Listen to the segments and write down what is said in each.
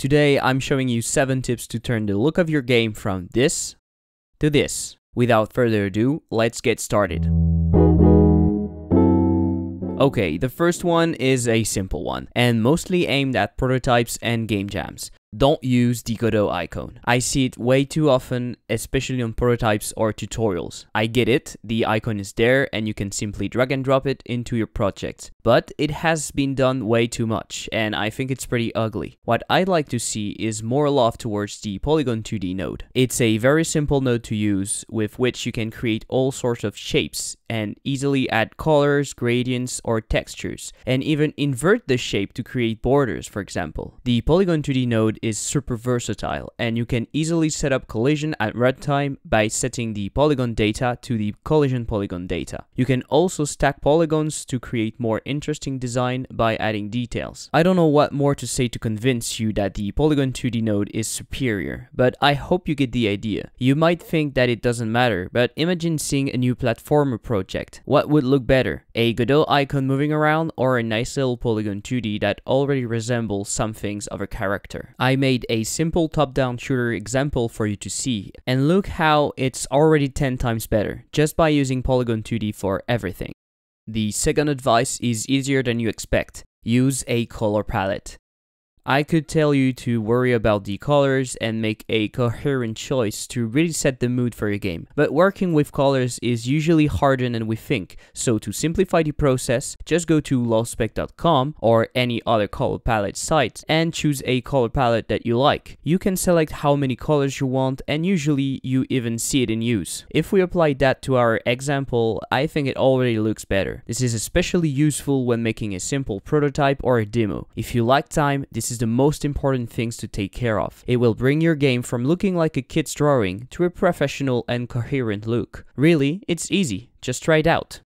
Today I'm showing you 7 tips to turn the look of your game from this to this. Without further ado, let's get started. Okay, the first one is a simple one, and mostly aimed at prototypes and game jams. Don't use the Godot icon. I see it way too often, especially on prototypes or tutorials. I get it, the icon is there and you can simply drag and drop it into your project. But it has been done way too much and I think it's pretty ugly. What I'd like to see is more love towards the Polygon 2D node. It's a very simple node to use with which you can create all sorts of shapes and easily add colors, gradients or textures and even invert the shape to create borders for example. The Polygon 2D node is super versatile and you can easily set up collision at runtime by setting the polygon data to the collision polygon data. You can also stack polygons to create more interesting design by adding details. I don't know what more to say to convince you that the Polygon 2D node is superior, but I hope you get the idea. You might think that it doesn't matter, but imagine seeing a new platformer project. What would look better? A Godot icon moving around or a nice little Polygon 2D that already resembles some things of a character? I made a simple top-down shooter example for you to see, and look how it's already 10 times better, just by using Polygon 2D for everything. The second advice is easier than you expect. Use a color palette. I could tell you to worry about the colors and make a coherent choice to really set the mood for your game, but working with colors is usually harder than we think, so to simplify the process, just go to lospec.com or any other color palette site and choose a color palette that you like. You can select how many colors you want and usually you even see it in use. If we apply that to our example, I think it already looks better. This is especially useful when making a simple prototype or a demo. If you like time, this is the most important things to take care of. It will bring your game from looking like a kid's drawing to a professional and coherent look. Really, it's easy. Just try it out.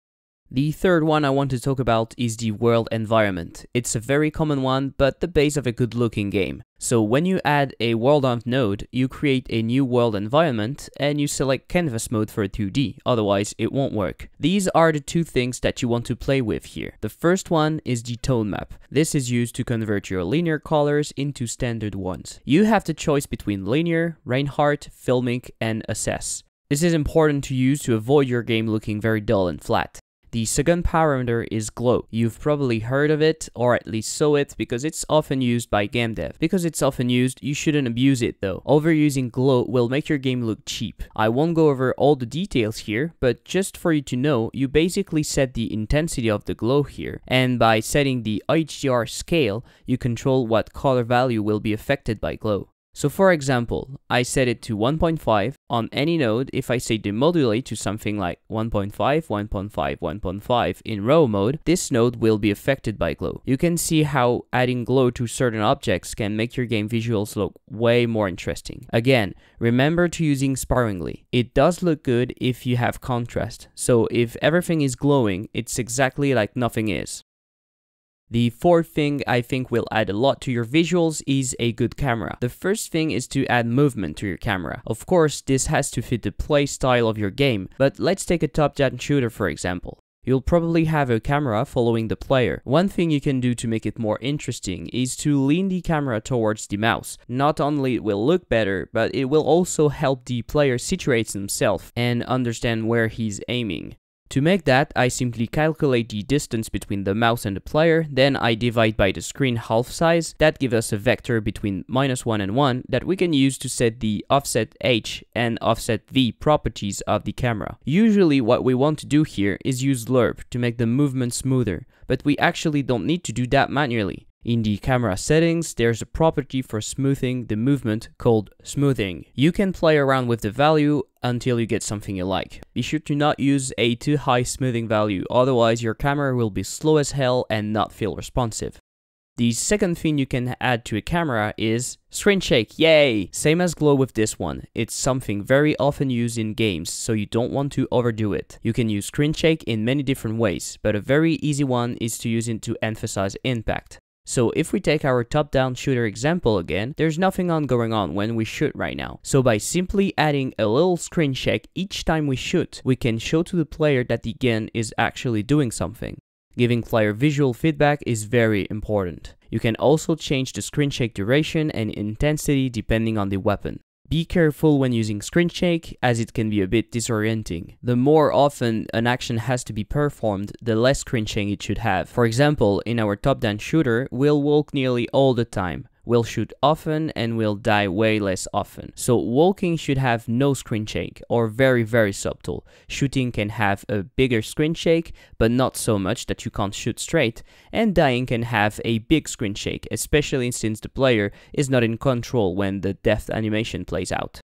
The third one I want to talk about is the world environment. It's a very common one, but the base of a good looking game. So when you add a world env node, you create a new world environment and you select canvas mode for 2D, otherwise it won't work. These are the two things that you want to play with here. The first one is the tone map. This is used to convert your linear colors into standard ones. You have the choice between linear, Reinhard, filmic, and ACES. This is important to use to avoid your game looking very dull and flat. The second parameter is glow. You've probably heard of it or at least saw it because it's often used by game dev. Because it's often used, you shouldn't abuse it though. Overusing glow will make your game look cheap. I won't go over all the details here, but just for you to know, you basically set the intensity of the glow here. And by setting the HDR scale, you control what color value will be affected by glow. So for example, I set it to 1.5 on any node. If I say demodulate to something like 1.5, 1.5, 1.5 in RAW mode, this node will be affected by glow. You can see how adding glow to certain objects can make your game visuals look way more interesting. Again, remember to using sparingly. It does look good if you have contrast. So if everything is glowing, it's exactly like nothing is. The fourth thing I think will add a lot to your visuals is a good camera. The first thing is to add movement to your camera. Of course, this has to fit the play style of your game, but let's take a top-down shooter for example. You'll probably have a camera following the player. One thing you can do to make it more interesting is to lean the camera towards the mouse. Not only it will look better, but it will also help the player situate himself and understand where he's aiming. To make that, I simply calculate the distance between the mouse and the player, then I divide by the screen half size, that gives us a vector between minus 1 and 1 that we can use to set the offset h and offset v properties of the camera. Usually what we want to do here is use lerp to make the movement smoother, but we actually don't need to do that manually. In the camera settings, there's a property for smoothing the movement called smoothing. You can play around with the value until you get something you like. Be sure to not use a too high smoothing value, otherwise your camera will be slow as hell and not feel responsive. The second thing you can add to a camera is screen shake, yay! Same as glow with this one, it's something very often used in games, so you don't want to overdo it. You can use screen shake in many different ways, but a very easy one is to use it to emphasize impact. So if we take our top-down shooter example again, there's nothing on going on when we shoot right now. So by simply adding a little screen shake each time we shoot, we can show to the player that the gun is actually doing something. Giving player visual feedback is very important. You can also change the screen shake duration and intensity depending on the weapon. Be careful when using screen shake as it can be a bit disorienting. The more often an action has to be performed, the less screen shake it should have. For example, in our top-down shooter, we'll walk nearly all the time will shoot often and will die way less often. So walking should have no screen shake or very very subtle. Shooting can have a bigger screen shake but not so much that you can't shoot straight and dying can have a big screen shake especially since the player is not in control when the death animation plays out.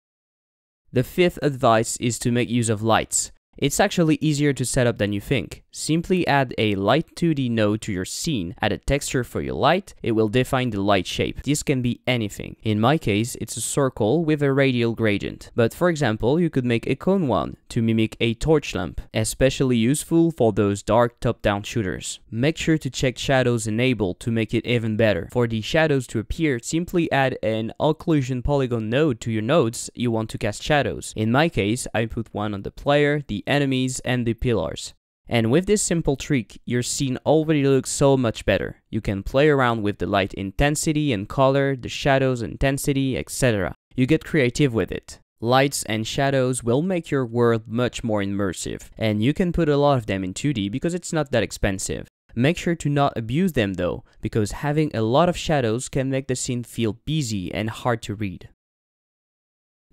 The fifth advice is to make use of lights. It's actually easier to set up than you think. Simply add a light 2D node to your scene, add a texture for your light, it will define the light shape. This can be anything. In my case, it's a circle with a radial gradient. But for example, you could make a cone one to mimic a torch lamp, especially useful for those dark top-down shooters. Make sure to check shadows enabled to make it even better. For the shadows to appear, simply add an occlusion polygon node to your nodes you want to cast shadows. In my case, I put one on the player, the enemies, and the pillars. And with this simple trick, your scene already looks so much better. You can play around with the light intensity and color, the shadows intensity, etc. You get creative with it. Lights and shadows will make your world much more immersive, and you can put a lot of them in 2D because it's not that expensive. Make sure to not abuse them though, because having a lot of shadows can make the scene feel busy and hard to read.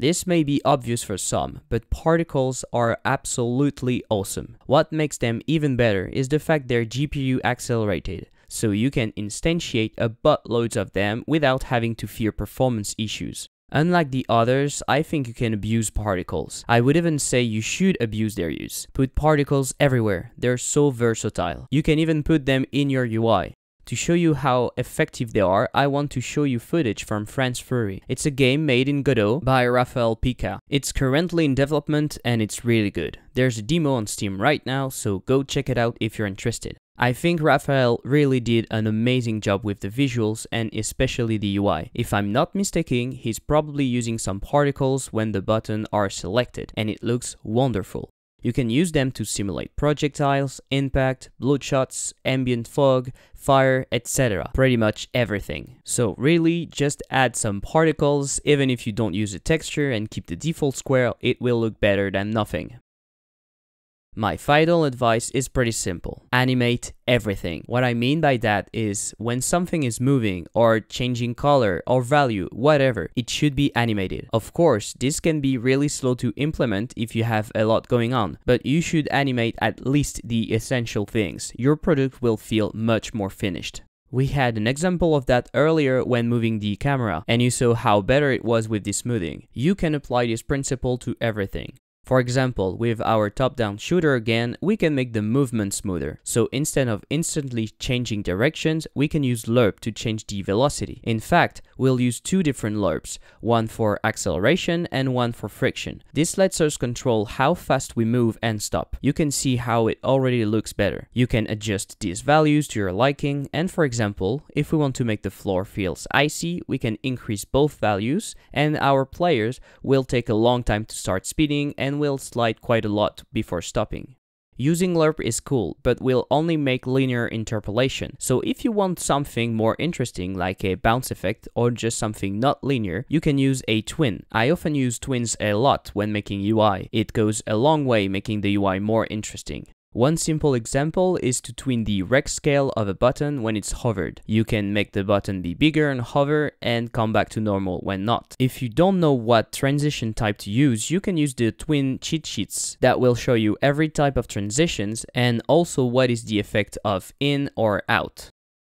This may be obvious for some, but particles are absolutely awesome. What makes them even better is the fact they're GPU accelerated, so you can instantiate a buttloads of them without having to fear performance issues. Unlike the others, I think you can abuse particles. I would even say you should abuse their use. Put particles everywhere, they're so versatile. You can even put them in your UI. To show you how effective they are, I want to show you footage from Franz Fury. It's a game made in Godot by Raphael Pica. It's currently in development and it's really good. There's a demo on Steam right now, so go check it out if you're interested. I think Raphael really did an amazing job with the visuals and especially the UI. If I'm not mistaken, he's probably using some particles when the buttons are selected and it looks wonderful. You can use them to simulate projectiles, impact, bloodshots, ambient fog, fire, etc. Pretty much everything. So really, just add some particles, even if you don't use a texture and keep the default square, it will look better than nothing. My final advice is pretty simple. Animate everything. What I mean by that is when something is moving or changing color or value, whatever, it should be animated. Of course, this can be really slow to implement if you have a lot going on, but you should animate at least the essential things. Your product will feel much more finished. We had an example of that earlier when moving the camera, and you saw how better it was with the smoothing. You can apply this principle to everything. For example, with our top-down shooter again, we can make the movement smoother. So instead of instantly changing directions, we can use lerp to change the velocity. In fact, we'll use two different lerps, one for acceleration and one for friction. This lets us control how fast we move and stop. You can see how it already looks better. You can adjust these values to your liking and for example, if we want to make the floor feels icy, we can increase both values and our players will take a long time to start speeding and will slide quite a lot before stopping. Using lerp is cool, but will only make linear interpolation. So if you want something more interesting like a bounce effect or just something not linear, you can use a tween. I often use tweens a lot when making UI. It goes a long way making the UI more interesting. One simple example is to tween the rect scale of a button when it's hovered. You can make the button be bigger and hover and come back to normal when not. If you don't know what transition type to use, you can use the tween cheat sheets that will show you every type of transitions and also what is the effect of in or out.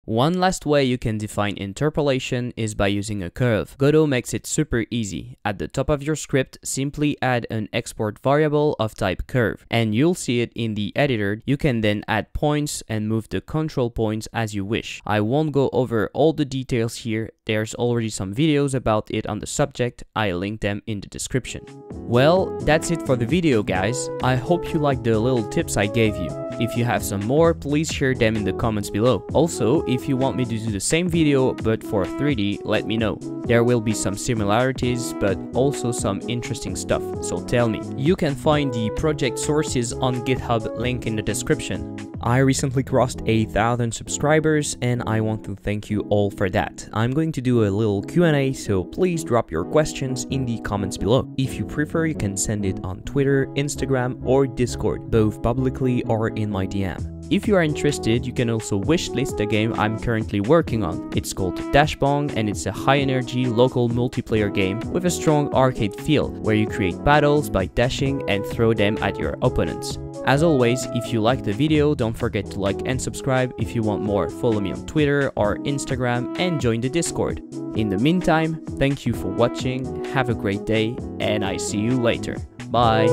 One last way you can define interpolation is by using a curve. Godot makes it super easy. At the top of your script, simply add an export variable of type curve, and you'll see it in the editor. You can then add points and move the control points as you wish. I won't go over all the details here, there's already some videos about it on the subject, I'll link them in the description. Well, that's it for the video guys. I hope you liked the little tips I gave you. If you have some more, please share them in the comments below. Also, if you want me to do the same video but for 3D, let me know. There will be some similarities but also some interesting stuff, so tell me. You can find the project sources on GitHub link in the description. I recently crossed a thousand subscribers and I want to thank you all for that. I'm going to do a little Q&A so please drop your questions in the comments below. If you prefer you can send it on Twitter, Instagram or Discord, both publicly or in my DM. If you are interested, you can also wishlist a game I'm currently working on. It's called Dashpong and it's a high energy local multiplayer game with a strong arcade feel, where you create battles by dashing and throw them at your opponents. As always, if you liked the video, don't forget to like and subscribe. If you want more, follow me on Twitter or Instagram and join the Discord. In the meantime, thank you for watching, have a great day, and I see you later. Bye!